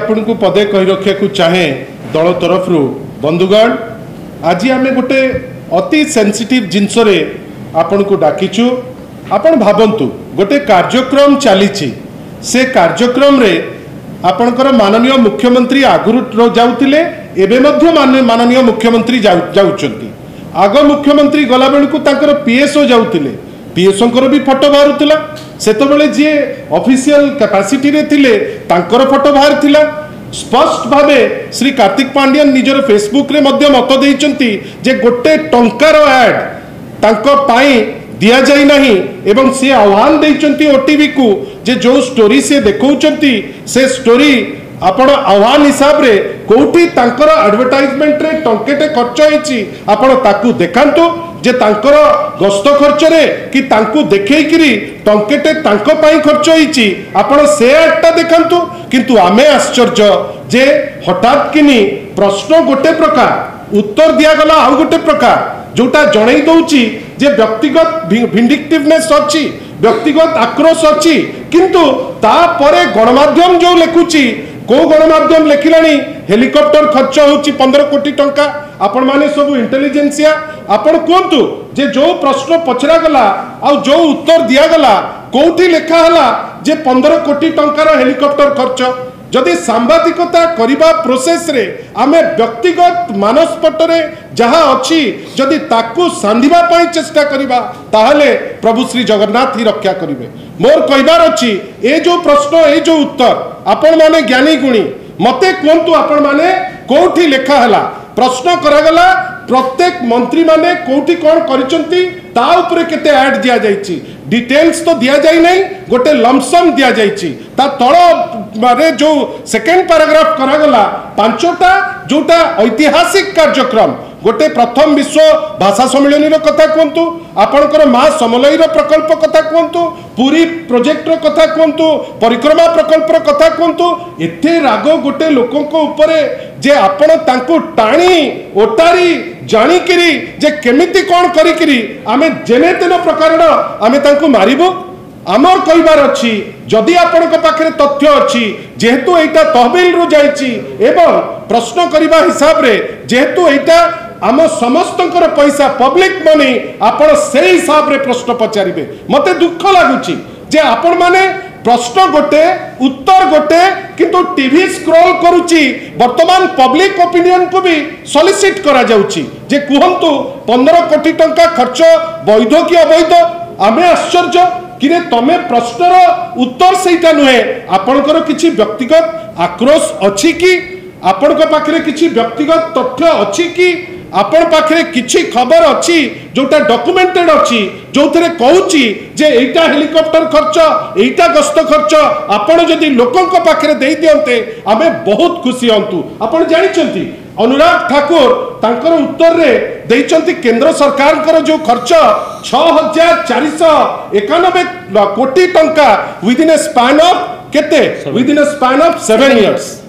ଆପଣଙ୍କୁ ପଦେ କହି ରଖିବାକୁ ଚାହେଁ ଦଳ ତରଫରୁ ବନ୍ଧୁଗଣ ଆଜି ଆମେ ଗୋଟେ ଅତି ସେନ୍ସିଟିଭ୍ ଜିନିଷରେ ଆପଣଙ୍କୁ ଡାକିଛୁ ଆପଣ ଭାବନ୍ତୁ ଗୋଟେ କାର୍ଯ୍ୟକ୍ରମ ଚାଲିଛି ସେ କାର୍ଯ୍ୟକ୍ରମରେ ଆପଣଙ୍କର ମାନନୀୟ ମୁଖ୍ୟମନ୍ତ୍ରୀ ଆଗରୁ ଯାଉଥିଲେ ଏବେ ମଧ୍ୟ ମାନନୀୟ ମୁଖ୍ୟମନ୍ତ୍ରୀ ଯାଉଛନ୍ତି ଆଗ ମୁଖ୍ୟମନ୍ତ୍ରୀ ଗଲାବେଳକୁ ତାଙ୍କର ପିଏସ୍ଓ ଯାଉଥିଲେ ପିଏସ୍ଓଙ୍କର ବି ଫଟୋ ବାହାରୁଥିଲା সেতবে যে অফিসিয়াল ক্যাপাসিটি লে তাঁর ফটো বাহার লা স্পষ্ট ভাবে শ্রী কার্তিক পাণ্ডিয়ান নিজের ফেসবুকরে মধ্য মত দিয়েছেন যে গোটে টঙ্কার অ্যাড তাঁপাই দিয়া যাই না এবং সে আহ্বান দিয়েছেন ওটিভি কু যে যে স্টোরি সে দেখছেন সে স্টোরি আপনার আহ্বান হিসাবে কোটি তাঁর আডভর্টাইজমেন্টরে টঙ্কেটে খরচ হয়েছি আপনার তাকে দেখান্তু ଯେ ତାଙ୍କର ଗସ୍ତ ଖର୍ଚ୍ଚରେ କି ତାଙ୍କୁ ଦେଖେଇକିରି ଟଙ୍କେଟେ ତାଙ୍କ ପାଇଁ ଖର୍ଚ୍ଚ ହେଇଛି ଆପଣ ସେ ଆଡ଼ଟା ଦେଖାନ୍ତୁ କିନ୍ତୁ ଆମେ ଆଶ୍ଚର୍ଯ୍ୟ ଯେ ହଠାତ୍ କିନି ପ୍ରଶ୍ନ ଗୋଟେ ପ୍ରକାର ଉତ୍ତର ଦିଆଗଲା ଆଉ ଗୋଟେ ପ୍ରକାର ଯେଉଁଟା ଜଣେଇ ଦେଉଛି ଯେ ବ୍ୟକ୍ତିଗତ ଭିଣ୍ଡିକ୍ଟିଭନେସ୍ ଅଛି ବ୍ୟକ୍ତିଗତ ଆକ୍ରୋଶ ଅଛି କିନ୍ତୁ ତାପରେ ଗଣମାଧ୍ୟମ ଯେଉଁ ଲେଖୁଛି କେଉଁ ଗଣମାଧ୍ୟମ ଲେଖିଲାଣି ହେଲିକପ୍ଟର ଖର୍ଚ୍ଚ ହେଉଛି ପନ୍ଦର କୋଟି ଟଙ୍କା ଆପଣମାନେ ସବୁ ଇଣ୍ଟେଲିଜେନ୍ସିଆ ଆପଣ କୁହନ୍ତୁ ଯେ ଯେଉଁ ପ୍ରଶ୍ନ ପଚରାଗଲା ଆଉ ଯେଉଁ ଉତ୍ତର ଦିଆଗଲା କେଉଁଠି ଲେଖା ହେଲା ଯେ ପନ୍ଦର କୋଟି ଟଙ୍କାର ହେଲିକପ୍ଟର ଖର୍ଚ୍ଚ ଯଦି ସାମ୍ବାଦିକତା କରିବା ପ୍ରୋସେସରେ ଆମେ ବ୍ୟକ୍ତିଗତ ମାନସପଟରେ ଯାହା ଅଛି ଯଦି ତାକୁ ସାନ୍ଧିବା ପାଇଁ ଚେଷ୍ଟା କରିବା ତାହେଲେ ପ୍ରଭୁ ଶ୍ରୀ ଜଗନ୍ନାଥ ହିଁ ରକ୍ଷା କରିବେ ମୋର କହିବାର ଅଛି ଏ ଯେଉଁ ପ୍ରଶ୍ନ ଏ ଯେଉଁ ଉତ୍ତର ଆପଣମାନେ ଜ୍ଞାନୀ ଗୁଣୀ ମୋତେ କୁହନ୍ତୁ ଆପଣମାନେ କେଉଁଠି ଲେଖା ହେଲା প্রশ্ন করাগলা প্রত্যেক মন্ত্রী মানে কোটি কম করছেন তা উপরে কেতে আড দিয়া যাইছি ডিটেলস তো দিয়া যাই নাই গোটে লমসম দিয়া যাইছি তা তল মানে যে সেকেন্ড প্যারাগ্রাফ করাগলা পাঁচটা যেটা ঐতিহাসিক কার্যক্রম গোটে প্রথম বিশ্ব ভাষা সম্মিলনীর কথা কুহতু আপনার মা সমলয়ীর প্রকল্প কথা কুহতু পুরী প্রোজেক্টর কথা কুহতু পরিক্রমা প্রকল্পর কথা কুহতু এতে রাগ গোটে লোক উপরে যে আপনার তাঁকু টাণি ওটারি জাণিকি যে কেমিতি কণ করি আমি জেনে তেন প্রকারণ আমি তাঁকু মারিবু আমার কইবার অছি যদি আপনার পাখে তথ্য অছি যেহেতু এইটা তহবিলরু যাইছি এবং প্রশ্ন করা হিসাবে যেহেতু এইটা ଆମ ସମସ୍ତଙ୍କର ପଇସା ପବ୍ଲିକ ମନି ଆପଣ ସେଇ ହିସାବରେ ପ୍ରଶ୍ନ ପଚାରିବେ ମୋତେ ଦୁଃଖ ଲାଗୁଛି ଯେ ଆପଣମାନେ প্রশ্ন গোটে উত্তর গোটে কিন্তু টিভি স্ক্রোল করুচি বর্তমান পব্লিক ওপিনিয়ন কু বি সলিসিট করা যাচ্ছি যে কুহতু পনেরো কোটি টঙ্কা খরচ বৈধ কি অবৈধ আমি আশ্চর্য কিরে তুমি প্রশ্নর উত্তর সেইটা নুহে আপনার কিছু ব্যক্তিগত আক্রোশ অছি কি আপনার পাখে কিছু ব্যক্তিগত তথ্য অছি কি আপনার পাখে কিছু খবর অছি যেটা ডকুমেন্টেড অছি যে কৌচি যে এইটা হেলিকপ্টর খরচ এইটা গস্ত খরচ আপনার যদি লোক পাখে দিয়ে দিতে আমি বহু খুশি হতু আপনার জাঁচান অনুরাগ ঠাকুর তাঁর উত্তরের দিয়েছেন কেন্দ্র সরকার যে খরচ ছ হাজার চারিশ একানবে কোটি টঙ্কা উইদিন এ স্পান অফ কেতে within a span of seven years